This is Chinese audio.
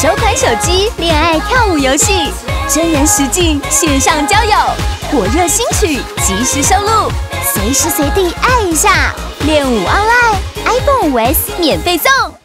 首款手机恋爱、跳舞游戏，真人实境，线上交友，火热新曲，及时收录，随时随地爱一下，练舞 online，iPhone 5S 免费送。